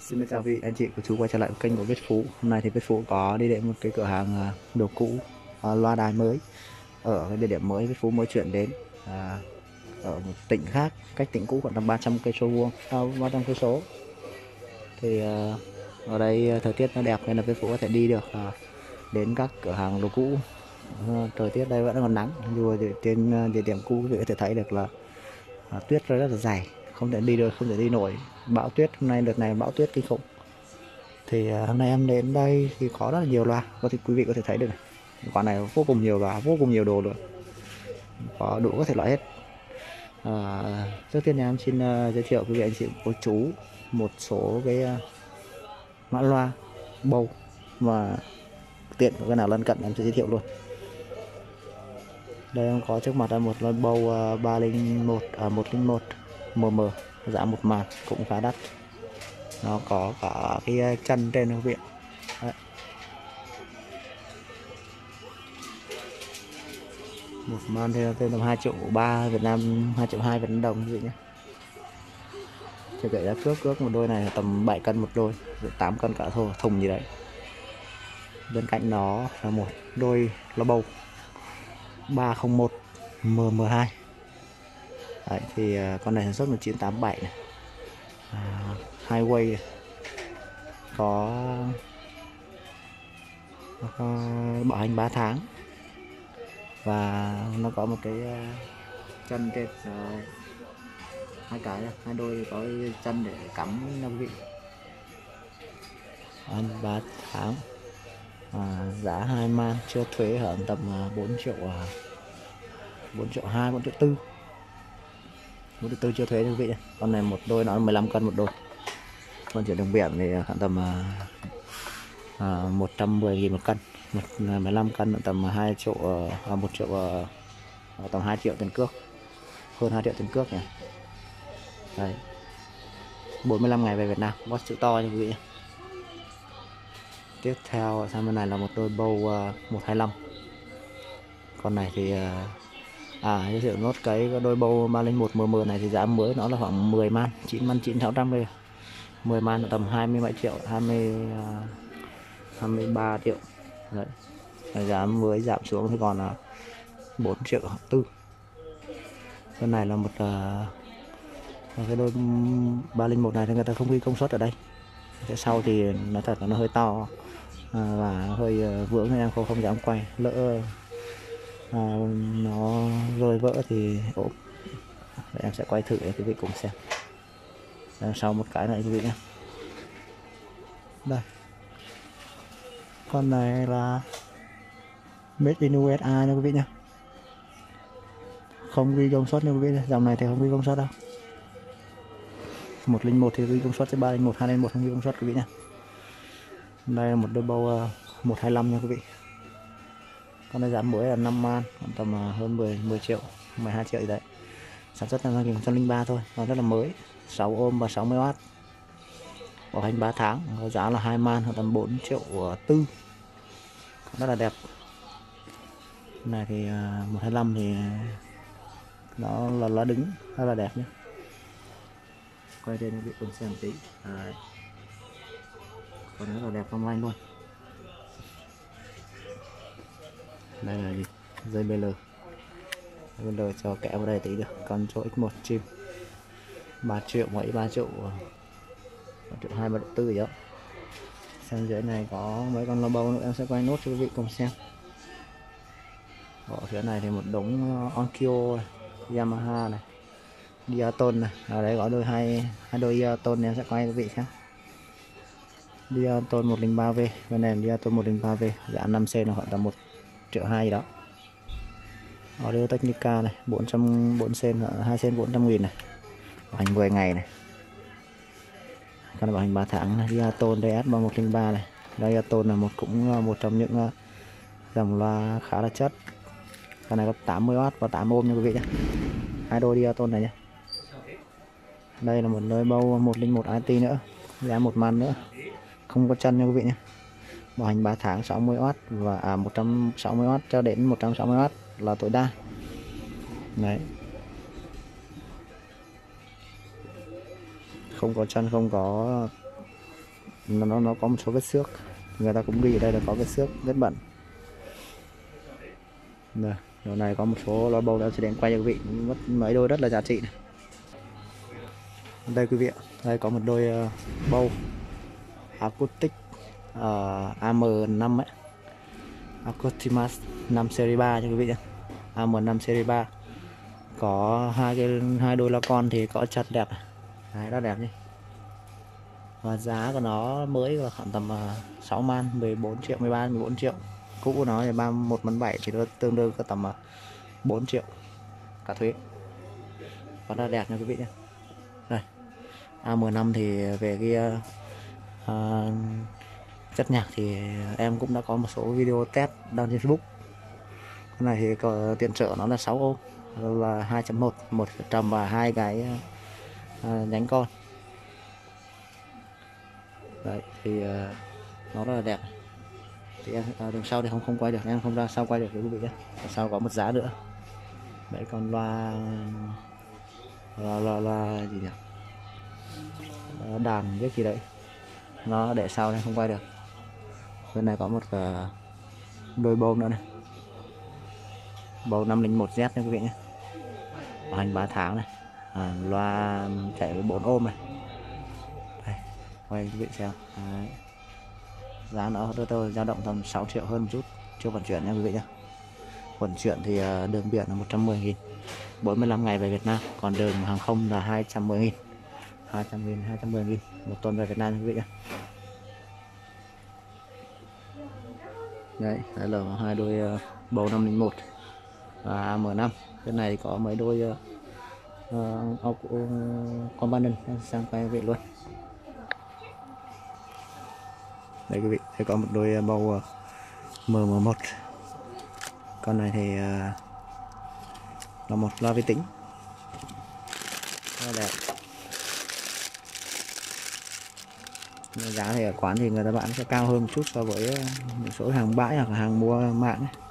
Xin chào vị anh chị của chú quay trở lại kênh của Viết Phú. Hôm nay thì Viết Phú có đi đến một cái cửa hàng à, đồ cũ à, loa đài mới. Ở cái địa điểm mới Viết Phú mới chuyển đến à, Ở một tỉnh khác, cách tỉnh cũ khoảng tầm 300 cây số vuông, à, 300 cây số. Thì à, ở đây à, thời tiết nó đẹp nên là Viết Phú có thể đi được à, đến các cửa hàng đồ cũ. À, Thời tiết đây vẫn còn nắng. Dù trên địa điểm cũ thì có thể thấy được là à, tuyết rất là dày không thể đi được không thể đi nổi. Bão tuyết hôm nay đợt này bão tuyết kinh khủng. Thì à, hôm nay em đến đây thì có rất là nhiều loa có thể quý vị có thể thấy được này. Quán này vô cùng nhiều và vô cùng nhiều đồ luôn. Có đủ các thể loại hết. À, trước tiên thì em xin uh, giới thiệu quý vị anh chị cô chú một số cái uh, mã loa bầu và tiện cái nào lân cận em sẽ giới thiệu luôn. Đây em có trước mặt là một loa bầu uh, 301 à 101 mờ mờ, giá một màn cũng khá đắt. Nó có cả cái ờ, chân trên quý vị Đấy. một màn thì tên tầm 2 triệu 3 Việt Nam 2 triệu 2 Việt Nam đồng quý nhé chưa kể ra cước cước một đôi này là tầm 7 cân một đôi 8 cân cả thôi thùng gì đấy. Bên cạnh nó là một đôi lo bầu 301 M12 Đấy, thì à, con này sản xuất 1987 này. À, highway. Này. có nó có bảo hành 3 tháng. Và nó có một cái à, chân trên uh, hai cái hai đôi có chân để cắm năm vị. Ăn 3 tháng. À, giá hai man chưa thuế ở tầm 4 triệu 4 triệu 2 4 triệu 4 một tư chưa thuế quý vị con này một đôi nó 15 cân một đôi. Con chuyển đường biển thì khoảng tầm à, à 110 nghìn một cân. Một à, 15 cân tầm 2 triệu à, à 1 triệu à, tầm 2 triệu tiền cước. Hơn 2 triệu tiền cước nhỉ. Đấy. 45 ngày về Việt Nam có chữ to nha quý vị tiếp theo sang bên này là một đôi bầu uh, 125 con này thì uh, À giới thiệu nốt cái đôi bầu 301 mm này thì giá mới nó là khoảng 10 man 9 man 9600 đây. 10 man tầm 27 triệu 20 uh, 23 triệu. Đấy cái giá mới giảm xuống thì còn là 4 triệu tư. Cái này là một uh, cái đôi 301 này thì người ta không ghi công suất ở đây. Cái sau thì nó thật là nó hơi to à, và hơi uh, vướng nên em không không dám quay lỡ à, nó rơi vỡ thì ốp Vậy em sẽ quay thử để quý vị cùng xem. Đằng sau một cái này quý vị nhé. Đây. Con này là made in USA nha quý vị nhé. Không ghi công suất nha quý vị nhé. dòng này thì không ghi công suất đâu. 101 thì ghi công suất chứ 301 201 không ghi công suất quý vị nhé. Đây là một đôi bầu 125 nha quý vị con này giá mỗi là 5 man khoảng tầm à, hơn 10 10 triệu 12 triệu gì đấy. Sản xuất năm 2003 thôi nó rất là mới 6 ôm và 60W bảo hành 3 tháng có giá là 2 man khoảng tầm 4 triệu tư. Rất là đẹp. Này thì à, 125 thì nó là lá đứng rất là đẹp nhé quay trên vị cùng xem tí. À, còn rất là đẹp long lanh luôn. Đây là gì? Dây BL BL cho kẹo vào đây tí được. Con chỗ X1 chim. 3 triệu mấy 3 triệu ờ, 3 triệu 2 3 triệu 4 gì đó. Xem dưới này có mấy con lo bầu nữa em sẽ quay nốt cho quý vị cùng xem. Ở phía này thì một đống uh, Onkyo Yamaha này Diaton này. Ở đây có đôi hai hai đôi Diaton em sẽ quay quý vị xem Diaton 103V bên này Diaton 103V giá 5C là khoảng tầm 1 triệu hai gì đó. Audio Technica này 404 sen 2 sen 400 nghìn này. Bảo hành 10 ngày này. Con này bảo hành 3 tháng này. Diaton DS3103 này. Diaton là một cũng một trong những uh, dòng loa khá là chất. Con này có 80W và 8 ôm nha quý vị nhé hai đôi Diaton này nhé đây là một nơi bâu 101 IT nữa. Giá một màn nữa. Không có chân nha quý vị nhé bảo hành 3 tháng 60W và à, 160W cho đến 160W là tối đa. Đấy. Không có chân không có nó nó, nó có một số vết xước. Người ta cũng ghi ở đây là có vết xước vết bẩn. Rồi đồ này có một số loa bầu đã sẽ đến quay cho quý vị. Mất mấy đôi rất là giá trị này. đây quý vị đây có một đôi uh, bầu acoustic. Ờ, uh, AM5 ấy. Acoustic 5 series 3 cho quý vị nhé AM5 series 3 có hai cái hai đôi la con thì có chặt đẹp đấy rất đẹp nhỉ và giá của nó mới là khoảng tầm ờ, uh, 6 man 14 triệu 13 14 triệu. Cũ của nó thì 31 man 7 thì nó tương đương có tầm ờ, uh, 4 triệu cả thuế. Và rất đẹp nha quý vị nhé đây. A15 thì về cái uh, chất nhạc thì em cũng đã có một số video test đăng trên Facebook. Cái này thì có tiền trợ nó là 6 ôm là 2.1 một trầm và hai cái à, nhánh con. Đấy thì à, nó rất là đẹp. Thì em à, đường sau thì không không quay được em không ra sau quay được quý vị nhé. Sau có một giá nữa. Đấy còn loa loa loa, loa gì nhỉ? Đàn biết gì đấy. Nó để sau nên không quay được bên này có một uh, đôi bông nữa này. Bầu 501Z nha quý vị nhé. Bảo hành 3 tháng này. À, loa chạy với 4 ôm này. Đây, quay quý vị xem. Đấy. giá nó tôi tôi dao động tầm 6 triệu hơn một chút. Chưa vận chuyển nha quý vị nhé. Vận chuyển thì à, đường biển là 110 nghìn. 45 ngày về Việt Nam còn đường hàng không là 210 nghìn. 200 nghìn 210 nghìn một tuần về Việt Nam quý vị nhé. Đấy đây là hai đôi uh, bầu 501 và M5 cái này có mấy đôi uh, uh, component sang quay vị luôn. Đây quý vị thấy có một đôi ờ, bầu ờ, uh, MM1 con này thì uh, là một loa vi tính. Rất đẹp. Giá thì ở quán thì người ta bán sẽ cao hơn một chút so với ờ, một số hàng bãi hoặc là hàng mua mạng ấy.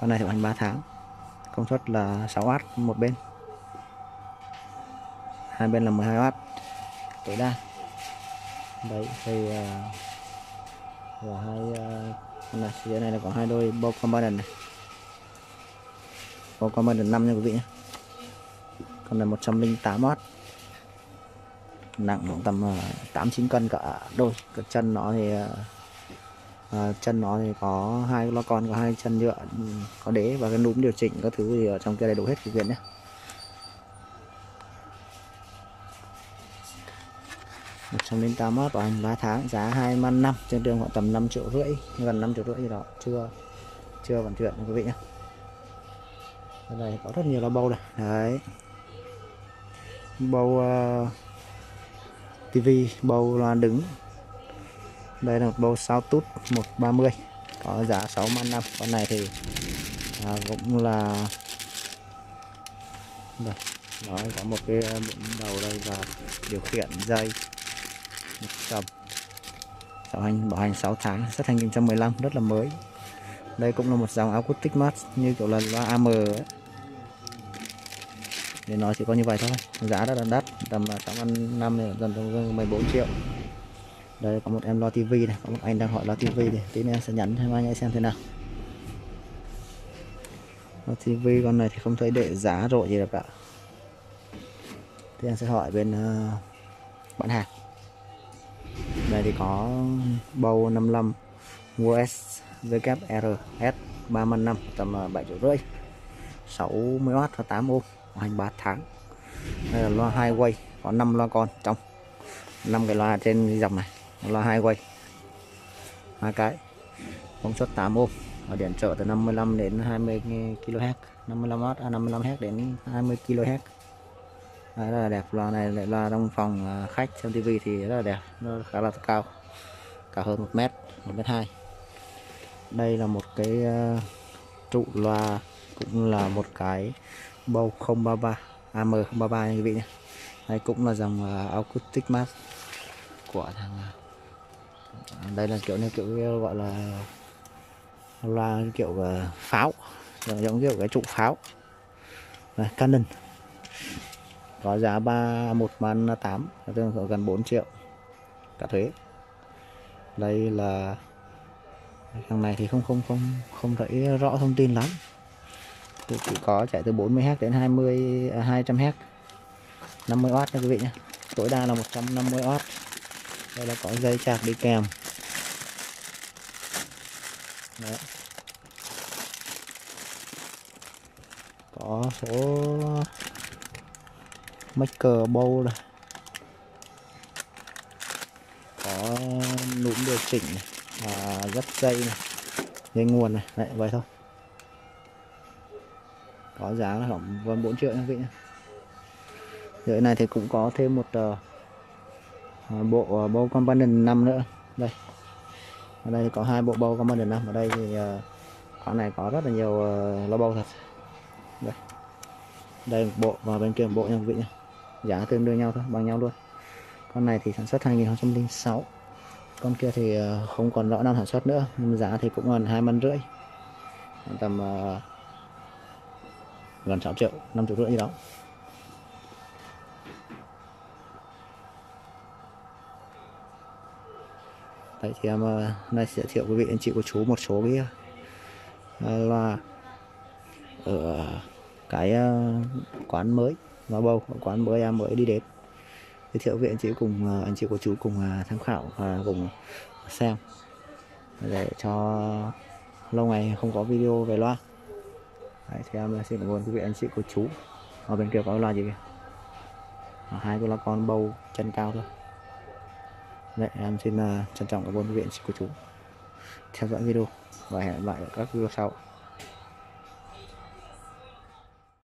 con này thì hành 3 tháng công suất là 6W một bên. Hai bên là 12W tối đa. Đấy thì ờ, uh, và hai ờ, con này dưới này là có hai đôi bầu component này. Bầu component 5 nha quý vị nhé. Con này 108W nặng khoảng tầm ờ, tám 8 9 cân cả. Đôi cái chân nó thì uh, chân nó thì có hai lo con có hai chân nhựa ừ, có đế và cái núm điều chỉnh các thứ thì ở trong kia đầy đủ hết cái viện nhé. Một trăm linh tám bảo hành ba tháng giá hai man năm trên đường khoảng tầm 5 triệu rưỡi gần 5 triệu rưỡi gì đó. Chưa chưa vận chuyển quý vị nhé. Đây có rất nhiều là bầu này đấy. Bầu uh, tivi bầu loa đứng. Đây là một bầu sao tút 130 có giá 6 man năm. Con này thì à, cũng là đây nó có một cái à, đầu đây và điều khiển dây cầm bảo hành bảo hành 6 tháng xuất thành 2015 rất là mới. Đây cũng là một dòng acoustic max như kiểu là loa AM ấy nên nó chỉ có như vậy thôi. Giá rất là đắt tầm 6 năm này tầm 14 triệu. Đây có một em lo tivi này có một anh đang hỏi lo tivi thì tí nữa em sẽ nhắn cho anh xem thế nào. Lo tivi con này thì không thấy để giá rồi gì được cả thì em sẽ hỏi bên uh, bạn hàng đây thì có bầu 55 US WRS S 355 tầm ờ, 7 triệu rưỡi. 60W và 8 ôm hành 3 tháng. Đây là loa hai quay có 5 loa con trong. 5 cái loa trên dòng này loa hai quay. Hai cái. Công suất 8 ôm ở điện trợ từ 55 đến 20 kHz 55W à 55Hz đến 20 kHz Đấy, rất là đẹp. Loa này lại loa trong phòng à, khách xem tivi thì rất là đẹp nó khá là cao. Cao hơn 1 mét 1 mét 2 đây là một cái à, trụ loa cũng là một cái bầu 033 AM033 nha quý vị nhé. Đây cũng là dòng uh, acoustic mask của thằng uh, đây là kiểu như kiểu à, gọi là loa kiểu uh, pháo. Giống kiểu cái trụ pháo. Đây, Canon. Có giá ba một man tám tương đương gần 4 triệu. Cả thuế. Đây là thằng này thì không không không không thấy rõ thông tin lắm thì chỉ có chạy từ 40Hz đến 20 à, 200Hz 50W nha quý vị nhé tối đa là 150W đây là có dây chạc đi kèm. Đấy. có số maker bowl này có núm điều chỉnh này. Và dắt dây này. Dây nguồn này. Đấy vậy thôi có giá là khoảng vâng, gần 4 triệu nha quý vị nhé dưới này thì cũng có thêm một uh, bộ ờ, uh, bow component 5 nữa. Đây. Ở đây có hai bộ bow component 5 ở đây thì uh, con này có rất là nhiều uh, lo bow thật. Đây. Đây một bộ và bên kia một bộ nha quý vị nhé giá tương đương nhau thôi bằng nhau luôn. Con này thì sản xuất 2006 con kia thì không còn rõ năm sản xuất nữa nhưng giá thì cũng gần hai mân rưỡi. Tầm uh, gần 6 triệu 5 triệu rưỡi gì đó. Đấy thì um, em uh, nay sẽ giới thiệu quý vị anh chị của chú một số cái uh, loa ở cái uh, quán mới nó bầu quán mới em mới đi đến. Giới thiệu với anh chị cùng uh, anh chị của chú cùng uh, tham khảo và cùng xem. Để cho lâu ngày không có video về loa. Đấy, thì em xin cảm ơn quý vị anh chị cô chú. Ở bên kia có loa gì kìa? Hai cái loa con bầu chân cao thôi. Đấy, em xin uh, trân trọng cảm ơn quý vị anh chị cô chú. Theo dõi video và hẹn gặp lại ở các video sau.